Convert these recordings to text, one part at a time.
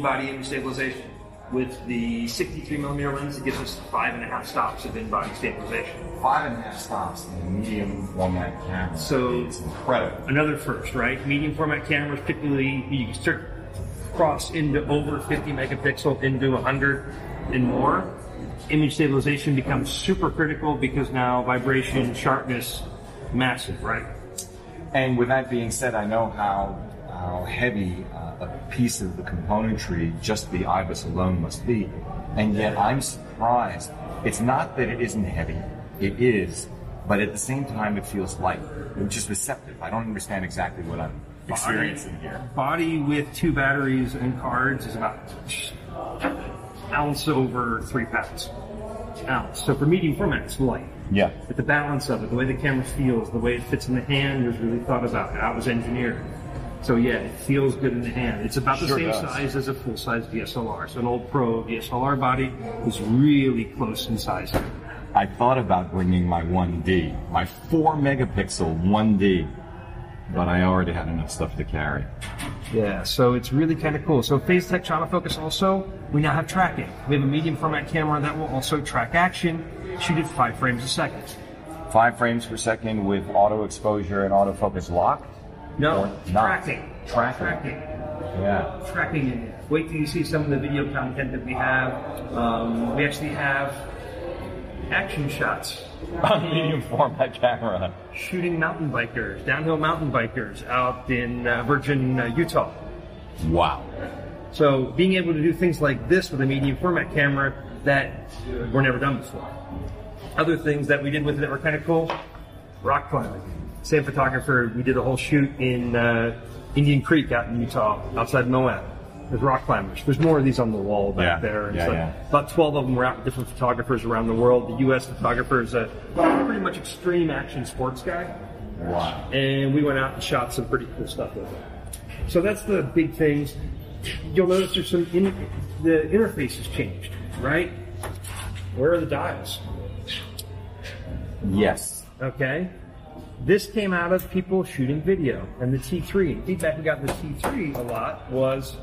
in-body image stabilization. With the 63 millimeter lens, it gives us five and a half stops of in-body stabilization. Five and a half stops in a medium format camera. So- it's incredible. Another first, right? Medium format cameras typically you can start cross into over 50 megapixel into 100 and more. Image stabilization becomes super critical because now vibration, sharpness, massive, right? And with that being said, I know how how heavy uh, a piece of the componentry just the IBIS alone must be, and yet I'm surprised. It's not that it isn't heavy; it is, but at the same time, it feels light, which is receptive. I don't understand exactly what I'm experiencing here. Body with two batteries and cards is about ounce over three pounds. Ounce. So for medium format, it's light. Yeah. But the balance of it, the way the camera feels, the way it fits in the hand was really thought about. How it was engineered. So yeah, it feels good in the hand. It's about the Sure same does. size as a full-size DSLR. So an old Pro DSLR body is really close in size. I thought about bringing my 1D, my 4 megapixel 1D, but I already had enough stuff to carry. Yeah, so it's really kind of cool. So phase detect autofocus also, we now have tracking. We have a medium format camera that will also track action, shoot at five frames a second. Five frames per second with auto exposure and autofocus locked? No, Or not. tracking. Tracking. Tracking. Yeah. Tracking in there. Wait till you see some of the video content that we have. Um, we actually have action shots On medium format camera. shooting mountain bikers, downhill mountain bikers out in uh, Virgin, uh, Utah. Wow. So being able to do things like this with a medium format camera that were never done before. Other things that we did with it that were kind of cool, rock climbing. Same photographer, we did a whole shoot in uh, Indian Creek out in Utah, outside Moab. There's rock climbers. There's more of these on the wall back Yeah, there. And yeah, so yeah. About 12 of them were out with different photographers around the world. The U.S. photographer is a pretty much extreme action sports guy Wow. and we went out and shot some pretty cool stuff with it. So that's the big things. You'll notice there's some in, the interface has changed, right? Where are the dials? Yes. Okay. This came out of people shooting video and the T3. Feedback we got in the T3 a lot was,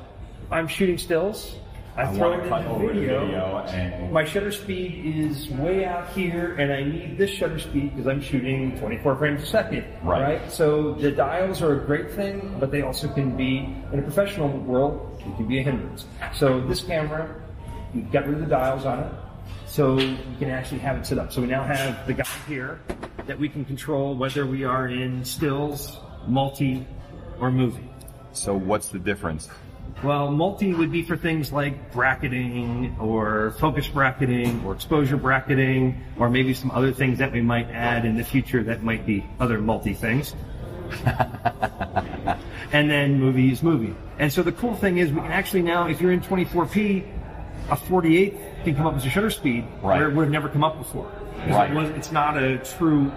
I'm shooting stills. I, I throw it into the video. video and My shutter speed is way out here, and I need this shutter speed because I'm shooting 24 frames a second. Right. So the dials are a great thing, but they also can be, in a professional world, it can be a hindrance. So this camera, we got rid of the dials on it, so you can actually have it set up. So we now have the guy here that we can control whether we are in stills, multi, or movie. so what's the difference? Well, multi would be for things like bracketing or focus bracketing or exposure bracketing or maybe some other things that we might add in the future that might be other multi things. and then movie is movie. And so the cool thing is we can actually now, if you're in 24p, a 48 can come up as a shutter speed Right. where it would have never come up before. Right. it was, it's not a true,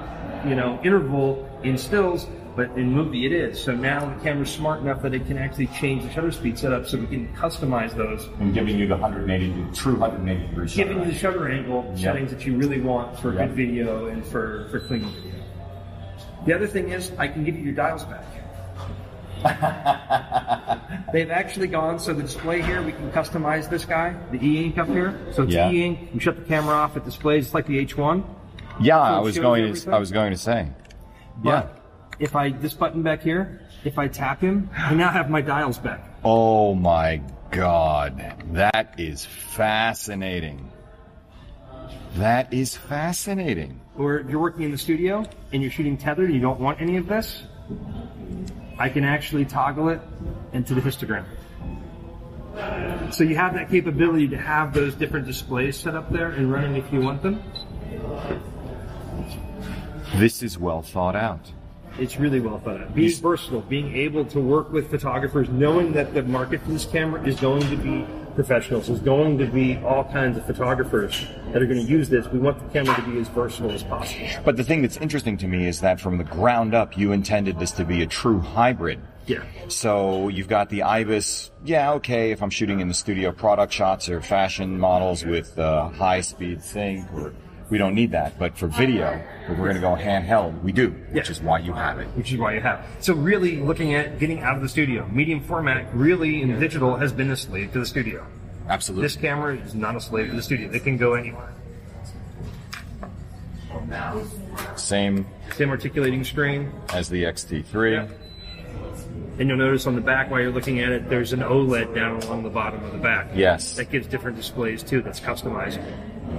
you know, interval in stills, but in movie it is. So now the camera's smart enough that it can actually change the shutter speed setup so we can customize those, I'm giving you the 180, the true 180 degree shutter giving you the shutter angle Yep. settings that you really want for Yep. good video and for, for clean video. The other thing is I can give you your dials back. They've actually gone so the display here we can customize this guy, the e-ink up here. So it's Yeah. e-ink. We shut the camera off. It displays it's like the H1. Yeah, So I was going to. I was going to say. But Yeah. if I this button back here, if I tap him, I now have my dials back. Oh my God, that is fascinating. That is fascinating. Or you're working in the studio and you're shooting tethered and you don't want any of this, I can actually toggle it into the histogram. So you have that capability to have those different displays set up there and running if you want them. This is well thought out. It's really well thought out. Being versatile, being able to work with photographers, knowing that the market for this camera is going to be professionals, is going to be all kinds of photographers that are going to use this. We want the camera to be as versatile as possible. But the thing that's interesting to me is that from the ground up, you intended this to be a true hybrid. Yeah. So you've got the IBIS. Yeah, okay. If I'm shooting in the studio, product shots or fashion models with uh, high speed sync or we don't need that. But for video, if we're going to go handheld, we do, which Yeah. is why you have it. which is why you have. it. So really looking at getting out of the studio, medium format really in digital has been a slave to the studio. Absolutely. This camera is not a slave to the studio. It can go anywhere. Same Same articulating screen. as the XT3. Yeah. And you'll notice on the back while you're looking at it, there's an OLED down along the bottom of the back. Yes. That gives different displays too, that's customizable.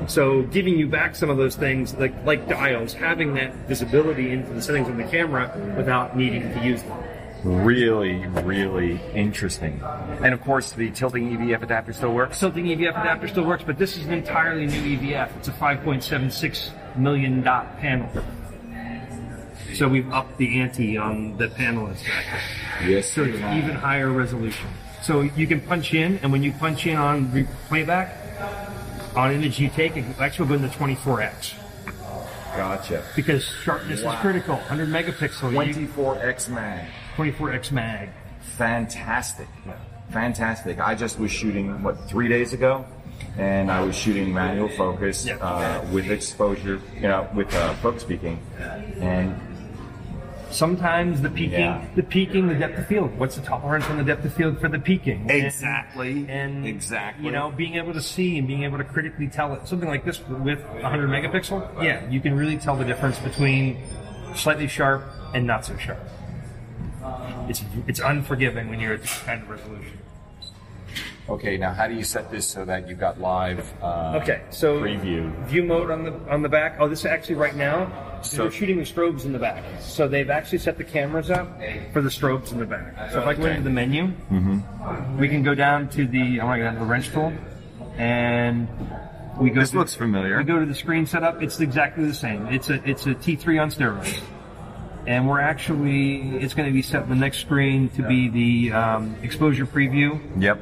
So giving you back some of those things, like like dials, having that visibility into the settings of the camera without needing to use them. Really, really interesting. And of course, the tilting EVF adapter still works. Tilting EVF adapter still works, but this is an entirely new EVF. It's a 5.76 million dot panel. So we've upped the ante on the panel inspector. Yes, So it's even higher resolution. So you can punch in, and when you punch in on re- playback, on image you take, it actually will go into 24x. Gotcha. Because sharpness Wow. is critical. 100 megapixel, 24x mag. 24x mag. Fantastic. Fantastic. I just was shooting, what, three days ago? And I was shooting manual focus uh, with exposure, you know, with uh, focus peaking. And Sometimes the peaking, Yeah. the peaking, the depth of field. What's the tolerance on the depth of field for the peaking? And- Exactly. And, Exactly. you know, being able to see and being able to critically tell it. Something like this with 100 megapixel, yeah, you can really tell the difference between slightly sharp and not so sharp. It's it's unforgiving when you're at this kind of resolution. Okay, now how do you set this so that you've got live uh, Okay, so preview? view mode on the on the back. Oh, this is actually right now. So- they're shooting with strobes in the back, so they've actually set the cameras up for the strobes in the back. So if I go Okay. into the menu, Mm-hmm. we can go down to the I want to go down to the wrench tool, and we go. This to, looks familiar. We go to the screen setup. It's exactly the same. It's a it's a T3 on steroids, and we're actually it's going to be set on the next screen to be the um, exposure preview Yep.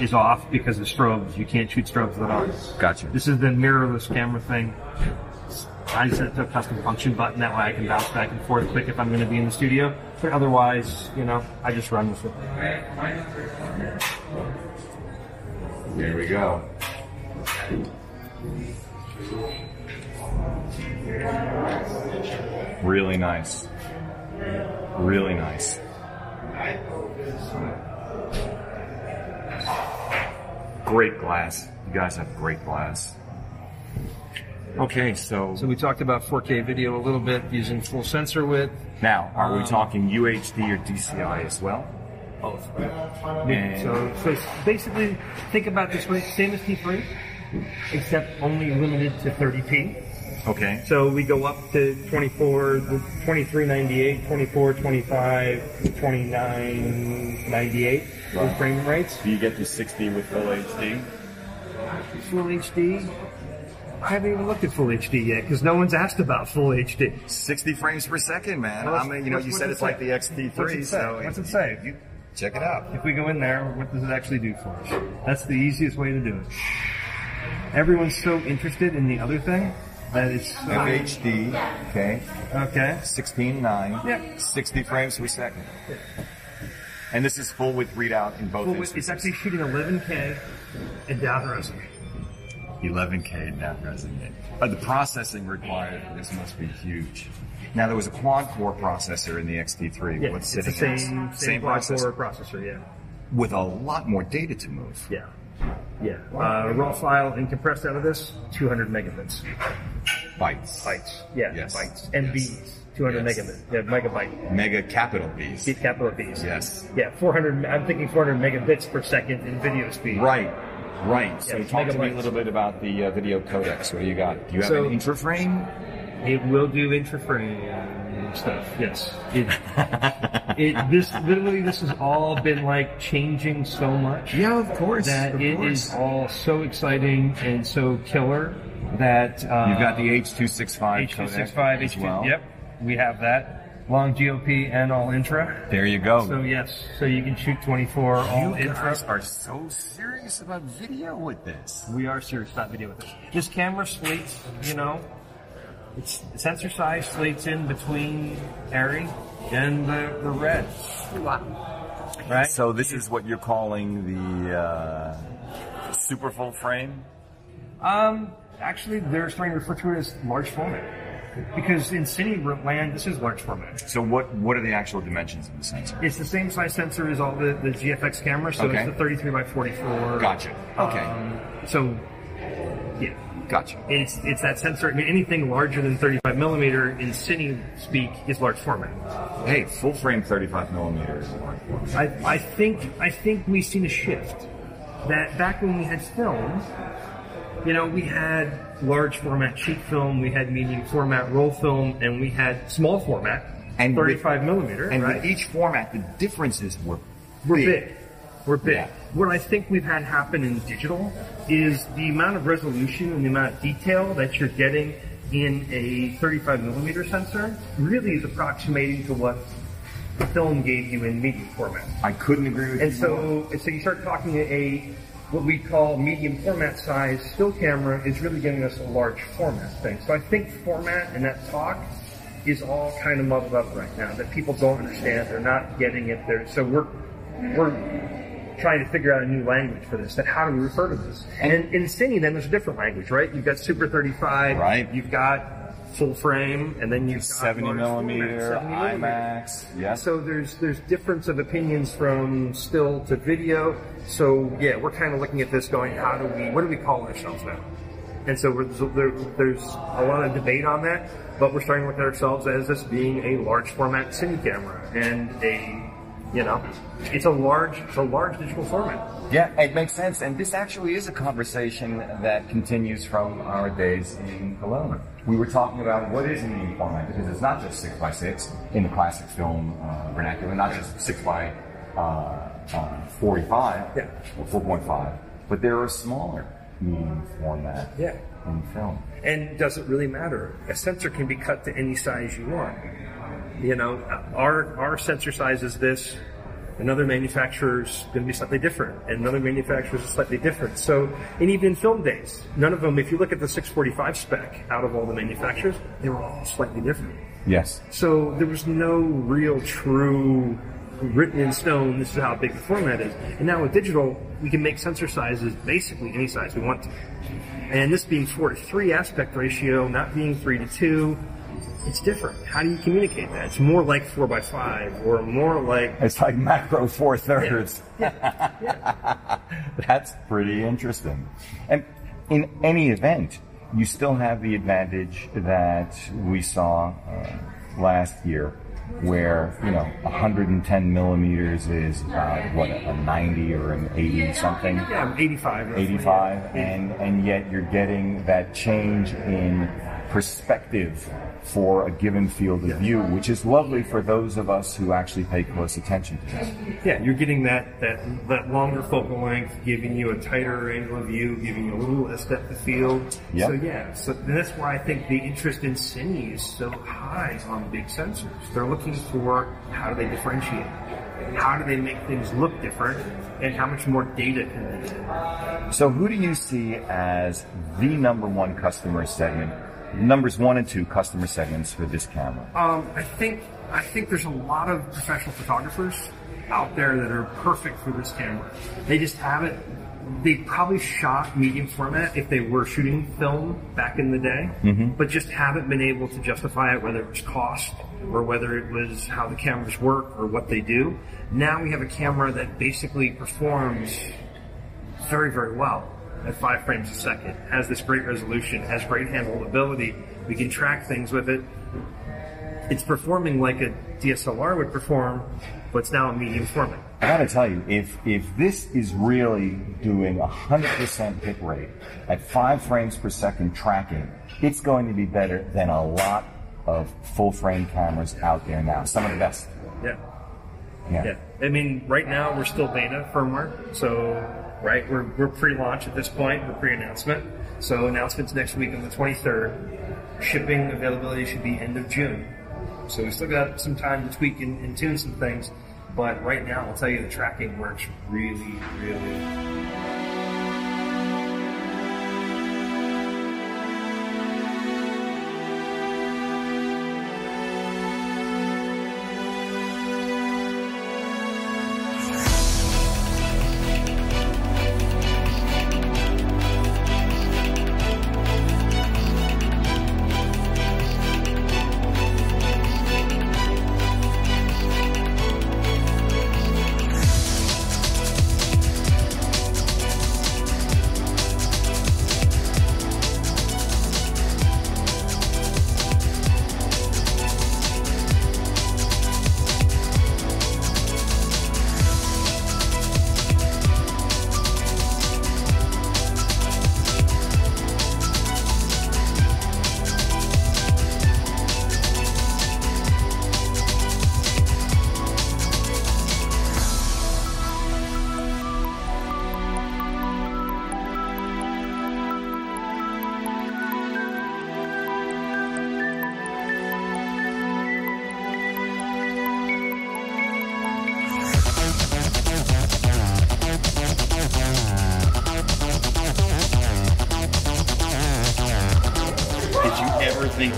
is off because of strobes. You can't shoot strobes with it on. Gotcha. This is the mirrorless camera thing. I set it to a custom function button. That way I can bounce back and forth quick if I'm going to be in the studio. But otherwise, you know, I just run with it. There we go. Really nice. Really nice. Great glass. You guys have great glass. Okay, so, So we talked about 4K video a little bit using full sensor width. now are we um, talking UHD or DCI as well? Both. And- So, so it's basically, think about this way, same as T3, except only limited to 30p. Okay. So we go up to 24, 2398, 24, 25, 2998 Right. frame rates. Do you get to 60 with full HD? Full HD. I haven't even looked at full HD yet because no one's asked about full HD. 60 frames per second, man. Well, I mean, you know, you said it it's like the XT3, What's it say? so What's it say? You check it out. If we go in there, what does it actually do for us? That's the easiest way to do it. Everyone's so interested in the other thing that it's FHD, okay, okay. 16.9, Yeah. 60 frames per second. And this is full with readout in both Full width, it's actually shooting 11K and down resolution. 11K in that resonate. But the processing required for this must be huge. Now there was a quad core processor in the XT3. Yeah, What's it's the sitting same, same, quad core processor, yeah. with a lot more data to move. Yeah. Yeah. Uh, raw file and compressed out of this, 200 megabits. Bytes. Bytes. Yeah, Yes. bytes. MBs, 200 Yes. megabits. Yeah, megabyte. Mega capital Bs. Bit capital Bs. Yes. Yeah, 400, I'm thinking 400 megabits per second in video speed. Right. Right. So Yes, talk to me a little bit about the uh, video codecs. What do you got? Do you have So- an intraframe? It will do stuff. Yes. It, it, this, literally, this has all been like changing so much. Yeah, of course. that of it course. is all so exciting and so killer that uh, You've got the H265 H265, as H2, well. Yep, we have that. Long GOP and all intra. There you go. So yes, so you can shoot 24 all you intra. guys are so serious about video with this. We are serious about video with this. This camera slates, you know, it's sensor size slates in between ARRI and the, the RED. Right? So this is what you're calling the uh, super full frame. Um, actually they're starting to refer to it as large format because in cine land this is large format. So what what are the actual dimensions of the sensor? It's the same size sensor as all the, the GFX cameras, so Okay. it's the 33 by 44. Gotcha. Okay. Um, so yeah, Gotcha. it's it's that sensor. I mean, anything larger than 35 millimeter in cine speak is large format. Hey, full frame 35 millimeters. I, I think I think we've seen a shift. That back when we had film, you know, we had large format sheet film, we had medium format roll film, and we had small format, And with- 35 millimeter, And right? with each format, the differences were We're big. We're big. Yeah. What I think we've had happen in digital is the amount of resolution and the amount of detail that you're getting in a 35 millimeter sensor really is approximating to what film gave you in medium format. I couldn't agree with And you more. so, and so you start talking a what we call medium format size still camera is really giving us a large format thing. So I think format and that talk is all kind of muddled up right now. That people don't understand. They're not getting it. There. So we're we're trying to figure out a new language for this. That how do we refer to this? And in, in Cine, then there's a different language, right? You've got Super 35. Right. You've got full frame, and then you've got 70 large format, millimeter, 70 millimeter. IMAX. Yes. So there's there's difference of opinions from still to video. So yeah, we're kind of looking at this, going, how do we, what do we call ourselves now? And so we're, so there, there's a lot of debate on that, but we're starting to look at ourselves as this being a large format cine camera and a, you know, it's a large, it's a large digital format. Yeah, it makes sense. And this actually is a conversation that continues from our days in Kelowna. We were talking about what is medium format because it's not just 6 by 6 in the classic film uh, vernacular, not just 6 by uh, uh, 45 Yeah. or 4.5, but there are smaller medium format Yeah. in film. And does it really matter? A sensor can be cut to any size you want. You know, our our sensor size is this. Another manufacturer's going to be slightly different, and another manufacturer's is slightly different. So, and even in film days, none of them. If you look at the 645 spec out of all the manufacturers, they were all slightly different. Yes. So there was no real true written in stone, this is how big the format is. And now with digital, we can make sensor sizes basically any size we want to. And this being 4 to 3 aspect ratio, not being 3 to 2, it's different. How do you communicate that? It's more like 4 by 5 or more like It's like macro four thirds. yeah, yeah. That's pretty interesting. And in any event, you still have the advantage that we saw uh, last year, where you know 110 millimeters is about what a 90 or an 80 something. Yeah, 85. 85, yeah. and and yet you're getting that change in perspective for a given field of view which is lovely for those of us who actually pay close attention to that Yeah, you're getting that, that that longer focal length, giving you a tighter angle of view, giving you a little less depth of field. Yep. So yeah, so that's why I think the interest in Cine is so high on big sensors. They're looking for how do they differentiate, how do they make things look different, and how much more data can they get. so who do you see as the number one customer segment numbers one and two customer segments for this camera Um, I think I think there's a lot of professional photographers out there that are perfect for this camera. They just haven't. They probably shot medium format if they were shooting film back in the day, but just haven't been able to justify it, whether it was cost or whether it was how the cameras work or what they do. Now we have a camera that basically performs very, very well at five frames a second, has this great resolution, has great handleability. We can track things with it. It's performing like a DSLR would perform, but it's now a medium format. I gotta tell you, if if this is really doing a hundred percent hit rate at five frames per second tracking, it's going to be better than a lot of full frame cameras out there now. Some of the best. Yeah. Yeah. Yeah. I mean, right now we're still beta firmware. So, right, we're, we're pre-launch at this point. We're pre-announcement. So announcements next week on the 23rd. Shipping availability should be end of June. So we still got some time to tweak and, and tune some things. But right now, I'll tell you the tracking works really, really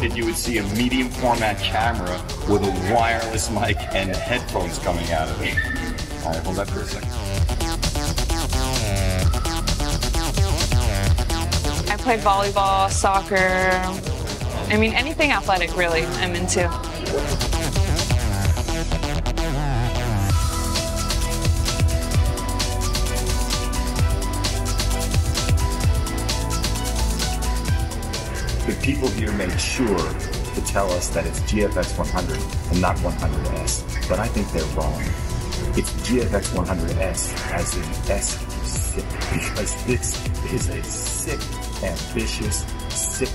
that you would see a medium format camera with a wireless mic and headphones coming out of it. All right, hold that for a second. I played volleyball, soccer. I mean, anything athletic, really, I'm into. People here made sure to tell us that it's GFX 100 and not 100S, but I think they're wrong. It's GFX 100S as in S sick, because this is a sick, ambitious, sick,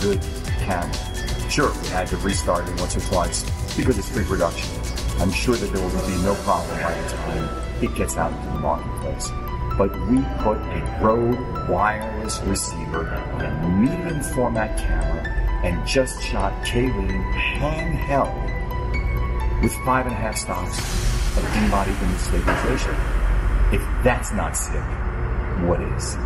good camera. Sure, we had to restart it once or twice because it's pre-production. I'm sure that there will be no problem by the time it gets out into the marketplace. But we put a Rode wireless receiver on a medium format camera and just shot Kayleen handheld with five and a half stops of in-body image stabilization. If that's not sick, what is?